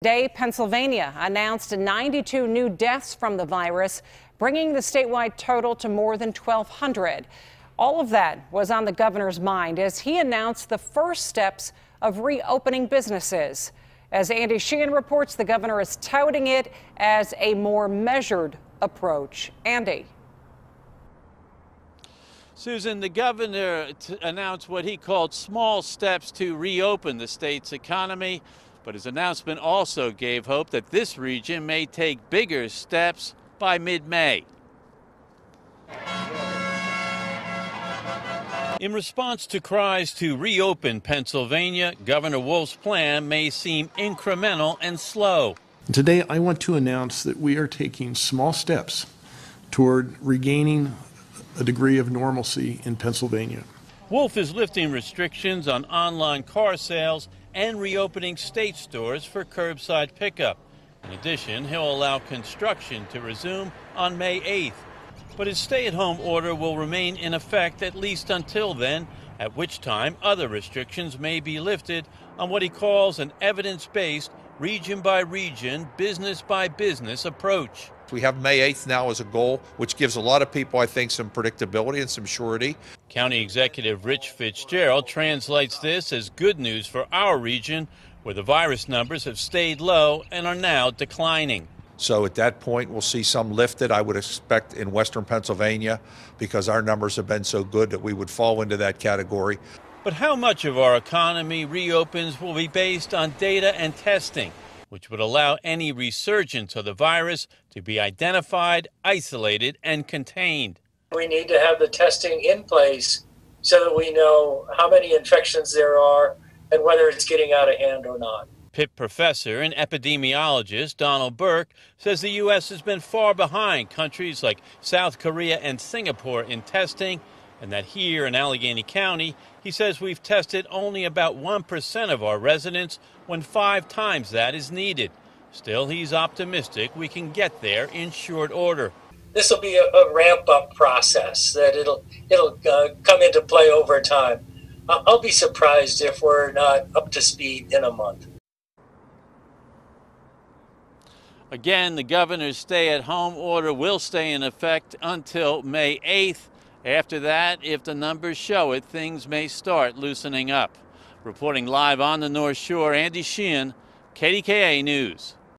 Today, Pennsylvania announced 92 new deaths from the virus, bringing the statewide total to more than 1,200. All of that was on the governor's mind as he announced the first steps of reopening businesses. As Andy Sheehan reports, the governor is touting it as a more measured approach. Andy. Susan, the governor announced what he called small steps to reopen the state's economy. But his announcement also gave hope that this region may take bigger steps by mid May. In response to cries to reopen Pennsylvania, Governor Wolf's plan may seem incremental and slow. Today, I want to announce that we are taking small steps toward regaining a degree of normalcy in Pennsylvania. Wolf is lifting restrictions on online car sales and reopening state stores for curbside pickup. In addition, he'll allow construction to resume on May 8th. But his stay at home order will remain in effect at least until then, at which time other restrictions may be lifted on what he calls an evidence based, region by region, business by business approach. We have May 8th now as a goal, which gives a lot of people, I think, some predictability and some surety. County Executive Rich Fitzgerald translates this as good news for our region, where the virus numbers have stayed low and are now declining. So at that point, we'll see some lifted, I would expect, in western Pennsylvania, because our numbers have been so good that we would fall into that category. But how much of our economy reopens will be based on data and testing which would allow any resurgence of the virus to be identified, isolated, and contained. We need to have the testing in place so that we know how many infections there are and whether it's getting out of hand or not. Pitt professor and epidemiologist Donald Burke says the U.S. has been far behind countries like South Korea and Singapore in testing, and that here in Allegheny County, he says we've tested only about 1% of our residents when five times that is needed. Still, he's optimistic we can get there in short order. This will be a, a ramp up process that it'll it'll uh, come into play over time. I'll be surprised if we're not up to speed in a month. Again, the governor's stay at home order will stay in effect until May 8th. After that, if the numbers show it, things may start loosening up. Reporting live on the North Shore, Andy Sheehan, KDKA News.